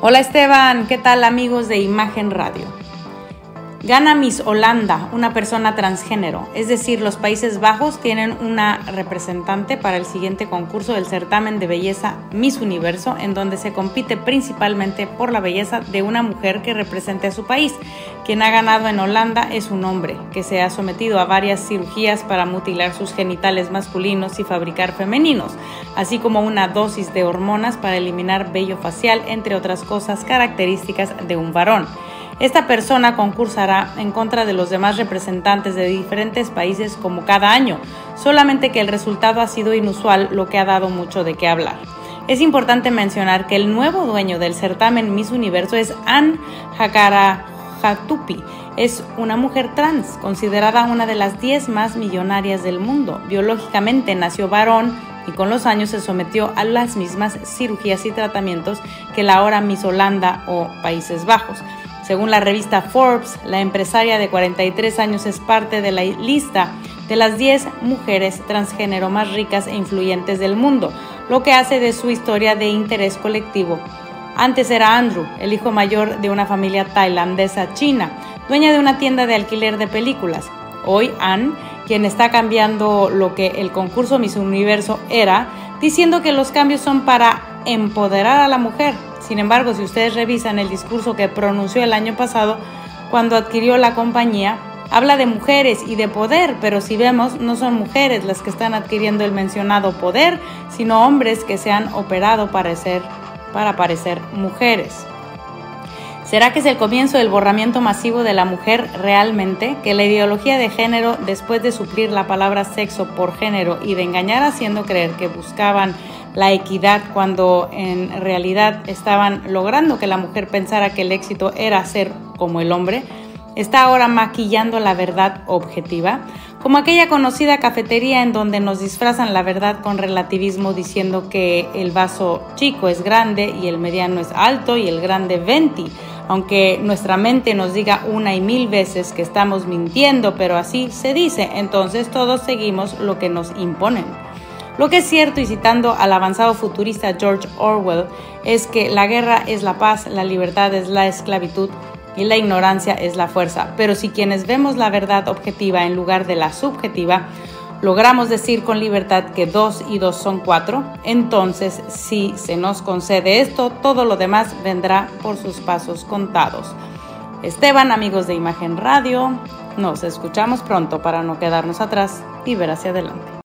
Hola Esteban, ¿qué tal amigos de Imagen Radio? Gana Miss Holanda, una persona transgénero, es decir, los Países Bajos tienen una representante para el siguiente concurso del certamen de belleza Miss Universo, en donde se compite principalmente por la belleza de una mujer que represente a su país. Quien ha ganado en Holanda es un hombre, que se ha sometido a varias cirugías para mutilar sus genitales masculinos y fabricar femeninos, así como una dosis de hormonas para eliminar vello facial, entre otras cosas características de un varón. Esta persona concursará en contra de los demás representantes de diferentes países como cada año, solamente que el resultado ha sido inusual, lo que ha dado mucho de qué hablar. Es importante mencionar que el nuevo dueño del certamen Miss Universo es Ann Hatupi. Es una mujer trans, considerada una de las 10 más millonarias del mundo. Biológicamente nació varón y con los años se sometió a las mismas cirugías y tratamientos que la ahora Miss Holanda o Países Bajos. Según la revista Forbes, la empresaria de 43 años es parte de la lista de las 10 mujeres transgénero más ricas e influyentes del mundo, lo que hace de su historia de interés colectivo. Antes era Andrew, el hijo mayor de una familia tailandesa china, dueña de una tienda de alquiler de películas. Hoy Anne, quien está cambiando lo que el concurso Miss Universo era, diciendo que los cambios son para empoderar a la mujer, sin embargo, si ustedes revisan el discurso que pronunció el año pasado cuando adquirió la compañía, habla de mujeres y de poder, pero si vemos, no son mujeres las que están adquiriendo el mencionado poder, sino hombres que se han operado para, ser, para parecer mujeres. ¿Será que es el comienzo del borramiento masivo de la mujer realmente? Que la ideología de género, después de suplir la palabra sexo por género y de engañar haciendo creer que buscaban la equidad cuando en realidad estaban logrando que la mujer pensara que el éxito era ser como el hombre, está ahora maquillando la verdad objetiva, como aquella conocida cafetería en donde nos disfrazan la verdad con relativismo diciendo que el vaso chico es grande y el mediano es alto y el grande venti, aunque nuestra mente nos diga una y mil veces que estamos mintiendo, pero así se dice, entonces todos seguimos lo que nos imponen. Lo que es cierto, y citando al avanzado futurista George Orwell, es que la guerra es la paz, la libertad es la esclavitud y la ignorancia es la fuerza. Pero si quienes vemos la verdad objetiva en lugar de la subjetiva, logramos decir con libertad que dos y dos son cuatro, entonces si se nos concede esto, todo lo demás vendrá por sus pasos contados. Esteban, amigos de Imagen Radio, nos escuchamos pronto para no quedarnos atrás y ver hacia adelante.